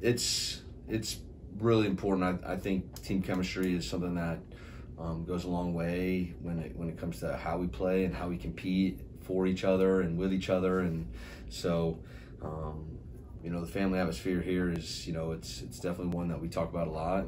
it's it's really important. I, I think team chemistry is something that um, goes a long way when it when it comes to how we play and how we compete for each other and with each other. And so, um, you know, the family atmosphere here is you know it's it's definitely one that we talk about a lot.